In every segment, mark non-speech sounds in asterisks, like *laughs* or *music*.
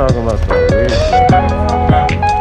talking about some weird shit.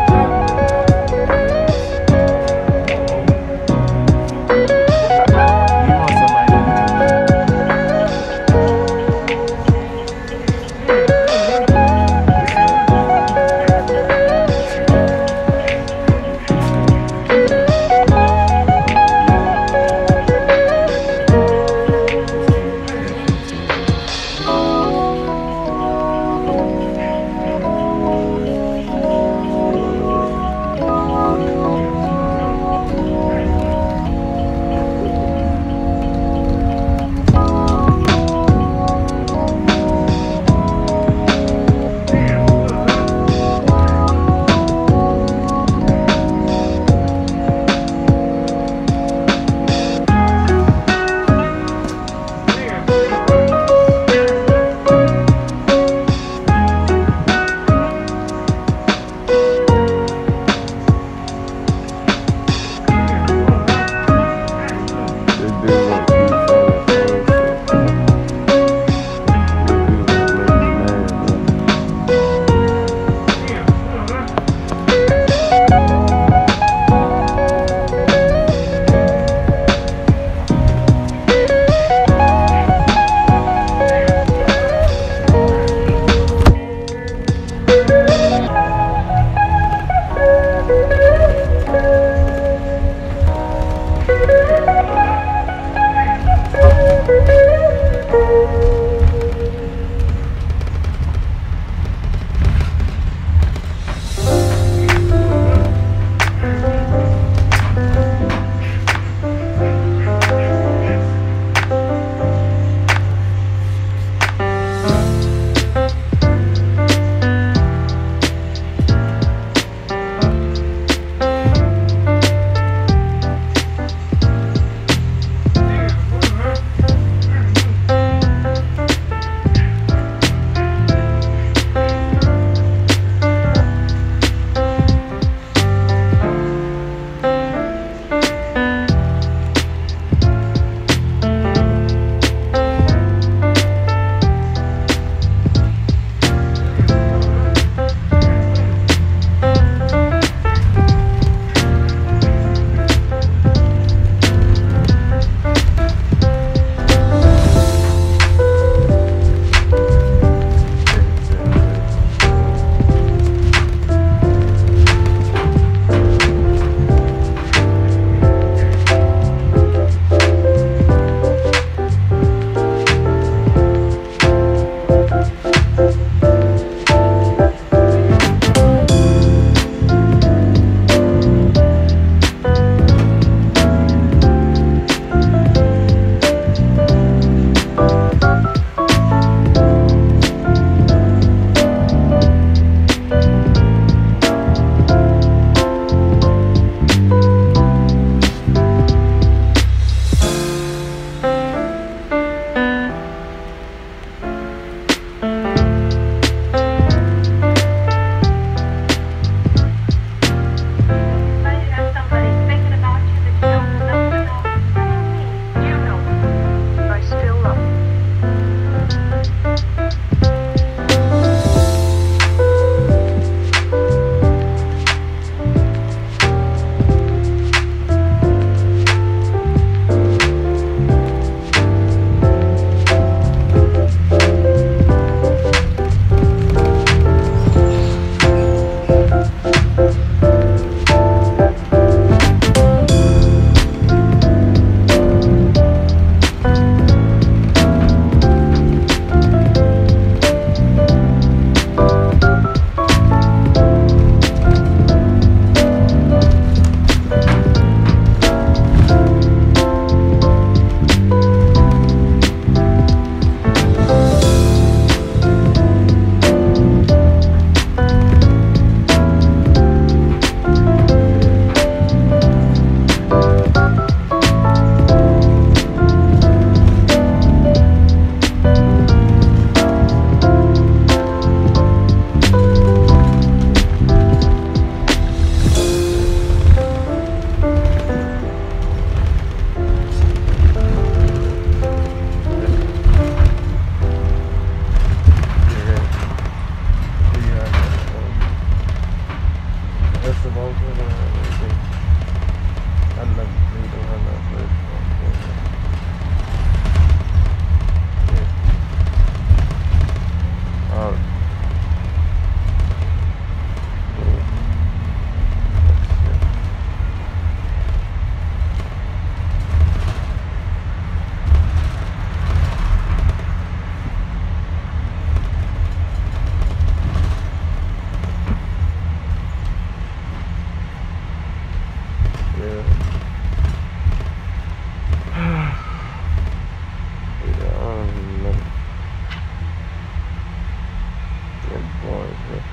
Florida.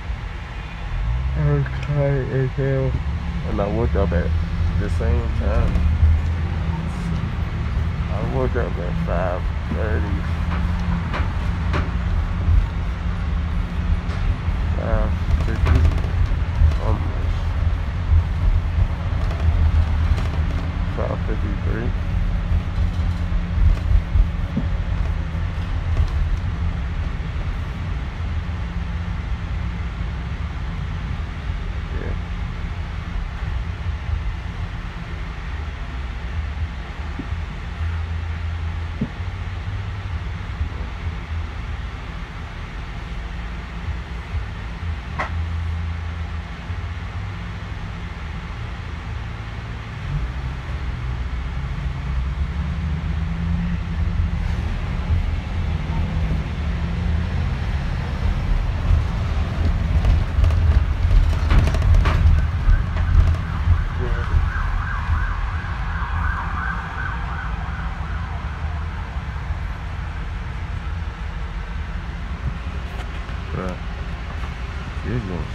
I was tired as hell. And I woke up at the same time. I woke up at 5.30. Almost. 5.53. This one.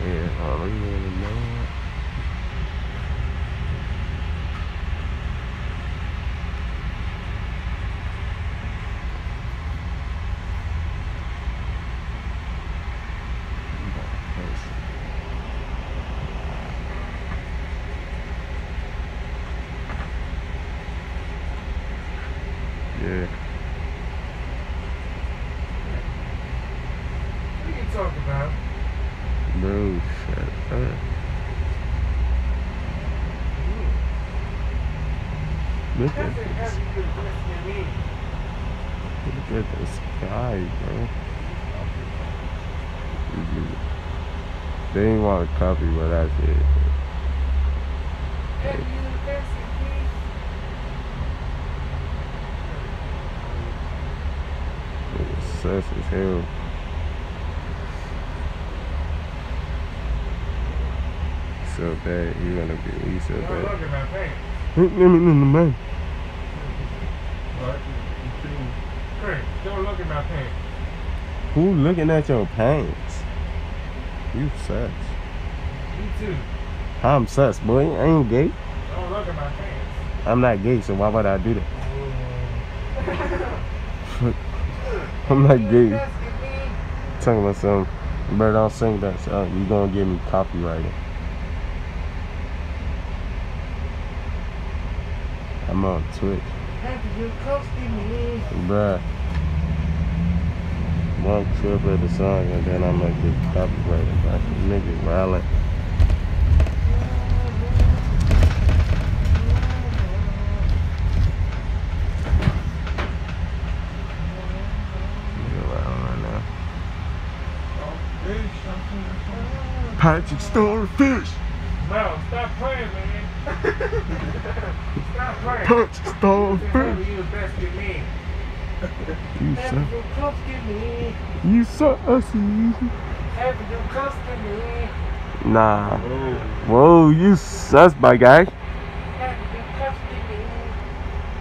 Yeah, oh, look at the man. Yeah. What are you talking about? Bro, shut up. Look at this. have you been listening to me. Look at the sky, bro. They ain't want to copy what I said. Have you listened to me? It was sus as hell. So bad, he gonna be he so bad. look at my pants. Me in the man. Chris, don't look at my pants. Who looking at your pants? You sus. Me too. I'm sus, boy. I ain't gay. Don't look at my pants. I'm not gay, so why would I do that? Mm. *laughs* I'm not gay. to me? Talking about something. Bro, don't sing that song. Uh, you're gonna get me copyrighted. I'm on Twitch. Have you close to me? Bruh. One clip of the song and then I'm gonna get copyrighted by niggas violent. Nigga violent right now. Oh, Patrick Starfish! Bro, stop playing, man. stop playing. Patrick Have Starfish! you the best of me? You Have suck. you to me? You suck, Ussy. Have you close to me? Nah. Oh. Whoa, you sus, my guy. Have you close to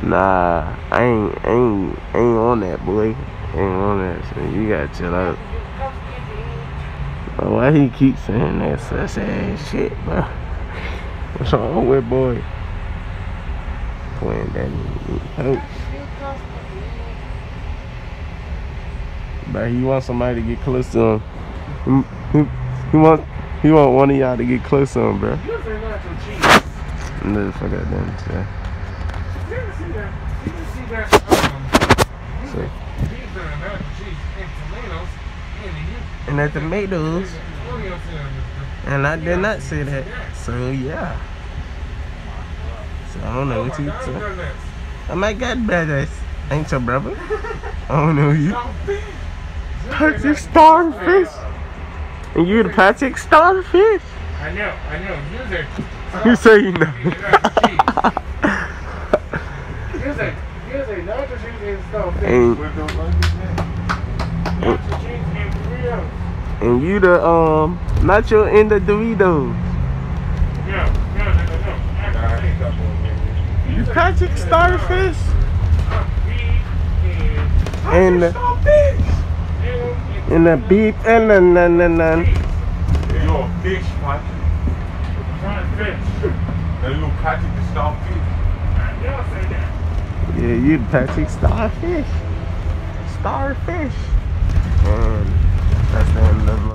me? Nah, I ain't, ain't, ain't on that, boy. Ain't on that shit. You gotta chill out. Have you close to me? Bro, why he keep saying that sus ass shit, bro? What's wrong with boy? Playing that Have you close to me? But he want somebody to get close to him. He, he, he want he want one of y'all to get close to him, bro. You say nacho cheese. Motherfucker. You ever see that? You ever see that? Um, So, these are nacho cheese and tomatoes and the tomatoes, What do you say? and I did not say that. So yeah. So I don't know what you saying. Oh my God, brothers, ain't your brother? I don't know you. Patrick Starfish. And you the Patrick Starfish. I know, I know. Use *laughs* You say you know. Use yeah. And you the um nacho in the Doritos. Yeah, yeah, no, no, no. Patrick Starfish? And the, and the beef and the nan nan nan. You're a fish, Patrick. Fish. That little Patrick the Starfish. Yeah, you Patrick Starfish. Starfish. Um, of